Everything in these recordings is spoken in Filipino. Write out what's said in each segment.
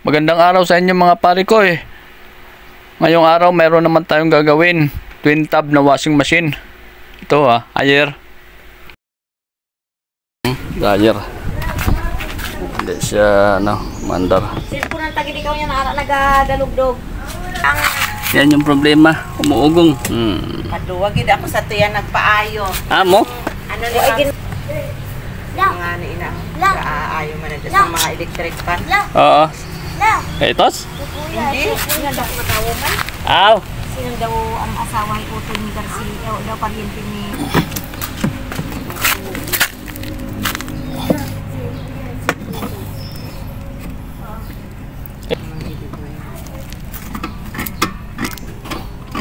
Magandang araw sa inyo mga pare ko eh. Ngayong araw mayroon naman tayong gagawin. Twin tab na washing machine. Ito ah, ayer. Ayer. Hindi siya ano, mandar. Cellphone ang tagid ikaw niya na nagadalugdog. Ang Yan yung problema, umuugong. Hmm. Paduwag gid ako sa tuya nagpaayo. Amo? Ano ni Ay, ang mga ni ina. Kaayo man na sa mga electric pan. Oo. Hindi. Daw katawo man. Aw. Sinang daw ang asawa ni Uto ni Garcia. O daw paryente ni...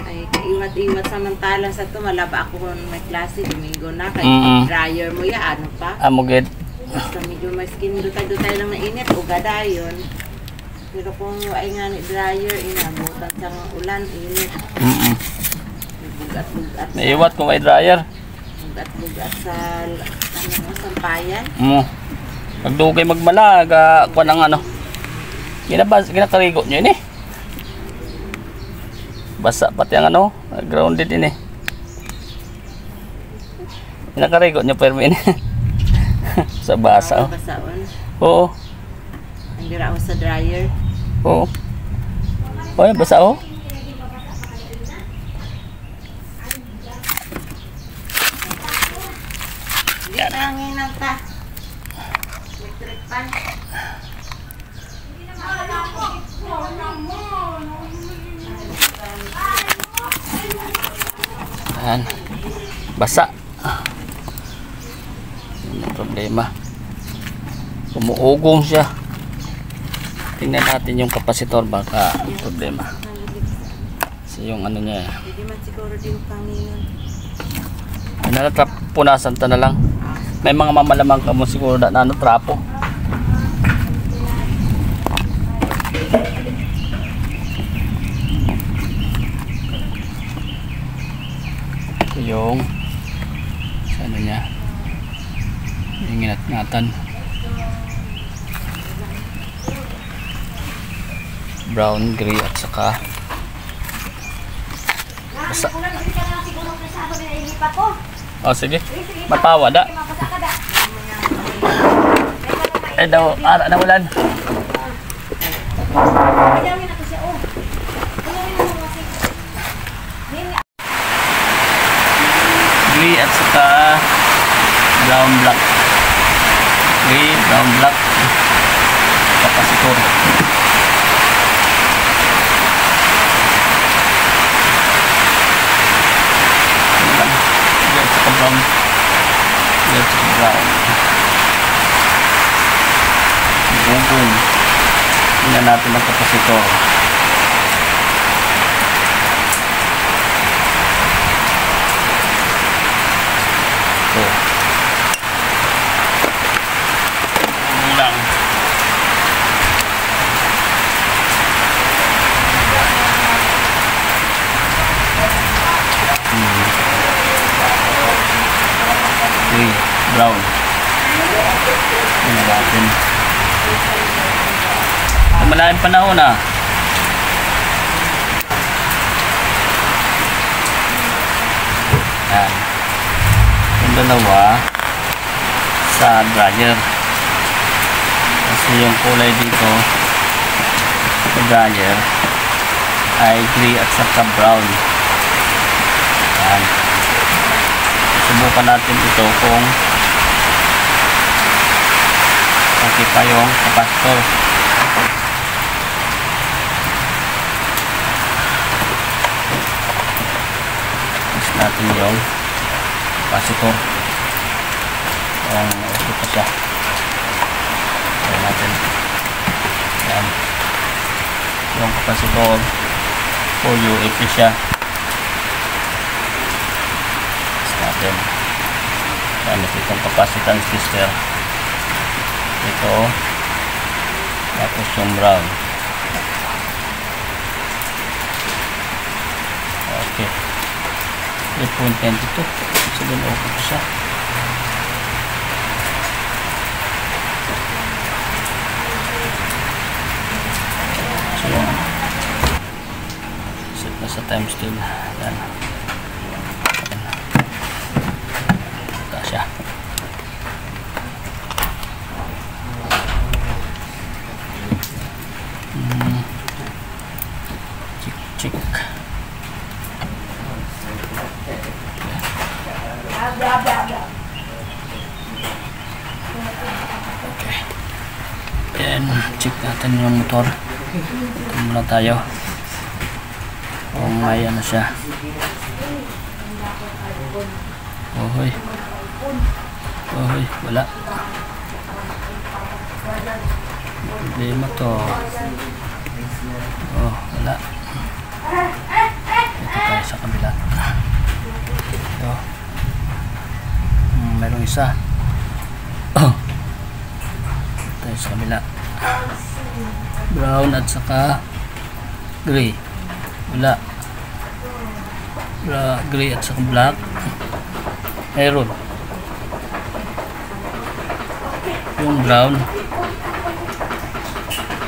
Ay, iwat-iwat samantalang sa to malaba ako kung may klase Domingo na kay Mm-mm. dryer mo ya ano pa. Amugid. Basta medyo may skin dutay-dutay lang na init o gadayon. Pero kung ay nga ni dryer inabutan sa ulan init. Mm Bugat-bugat. sa- Naiwat ko may dryer. Bugat-bugat sa ano sampayan. Mo. Pagdugay magmalag, uh, kuha ng ano. Ginabas, ginakarigo nyo yun eh. Basa pati ang ano, grounded din eh. Ginakarigo nyo pero yun Sa basa oh. Basaon. Oo, Ang dira ako sa dryer. oo. Oh, basa oh. Hindi nangin ang ta. Electric pan. Ayan. Basa. Yun ang problema. Umuugong siya. Tingnan natin yung kapasitor baka problema. Kasi yung ano niya. Hindi man siguro din pangin. Ano na trap punasan ta na lang. May mga mamalamang ka mo siguro na ano trapo. Ito yung sa ano niya. Yung inat-ngatan. Brown, gray at saka basa. Oh, sige. Matawa da. Eh daw, ara na ulan. Gray at saka brown black. Gray, brown black. Kapasitor. Ano lang. Gray at saka brown. Gray at saka brown. Bugong. Tingnan natin ang kapasitor. Ito. Ano lang. Hmm. Brown. Tingnan natin. Malaking panahon ah. Yan. Yung dalawa sa dryer. Kasi yung kulay dito sa dryer ay gray at saka brown. Yan. Subukan natin ito kung pa yung capacitor. Yung capacitor. Ayan, okay pa siya. Ayan natin. Ayan. Yung capacitor for UAP siya. Test natin. Ito itong capacitance tester. Ito. Tapos yung brown. yung phone 10 dito. So then open ko siya. So yun set na sa time yan. Okay. Then, check natin yung motor. Ito muna tayo. Kung may ano siya. Ohoy. Ohoy, wala. Problema to. Oh, wala. Ito tayo sa kabila. Ito. Hmm, merong isa. Tayo sa kabila. Brown at saka gray. Wala. Bra gray at saka black. Meron. Yung brown.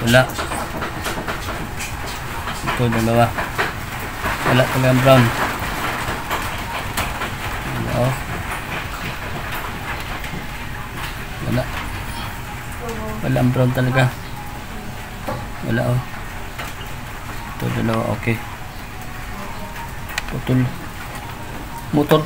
Wala. Ito dalawa. Wala talaga ang brown. Oh. Wala. Wala ang brown talaga. Wala oh. Ito dalawa okay. Putol. Motor.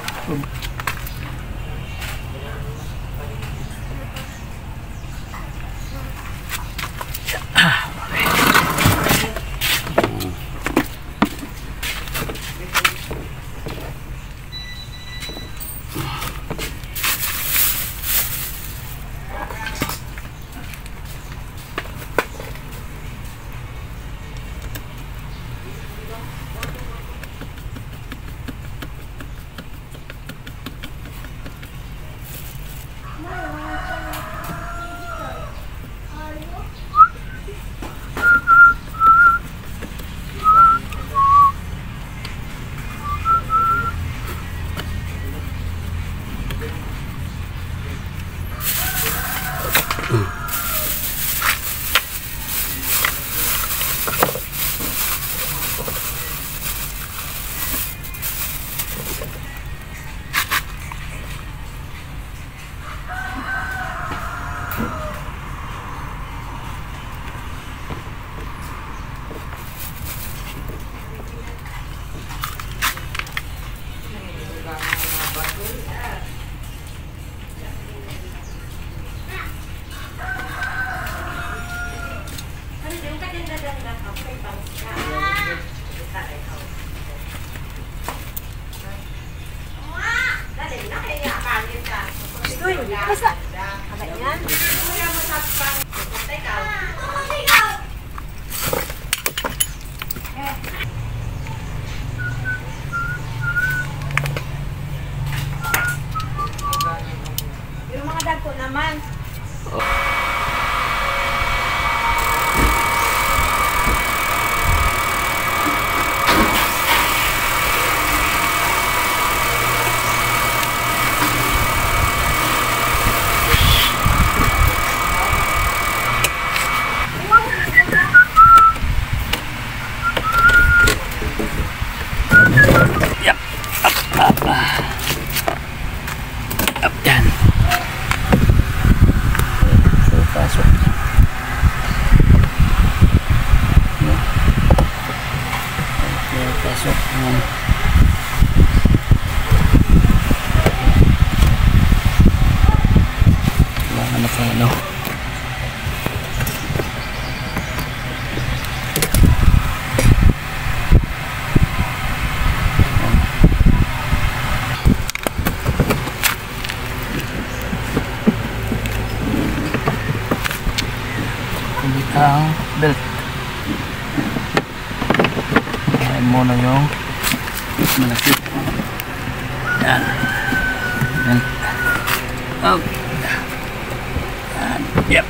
Naman. Up pasok. Yan. Kailangan na sa ano. Ang belt. Ayan muna yung malaki. Yan. Yan. Oh. Yan. Yep.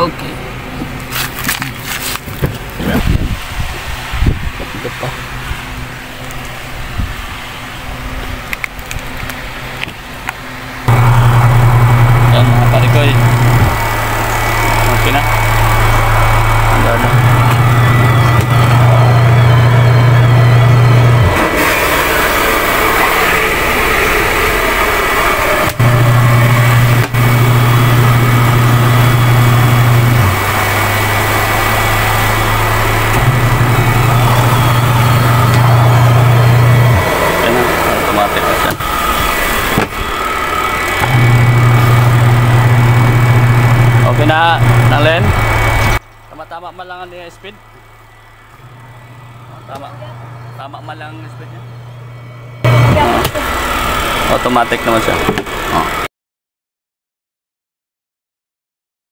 Okay. Yan. Yan mga parikoy. Okay na. Ang gano. Alin? Tama-tama man lang ang speed. Tama. Tama man lang ang speed niya. Automatic naman siya. Oh.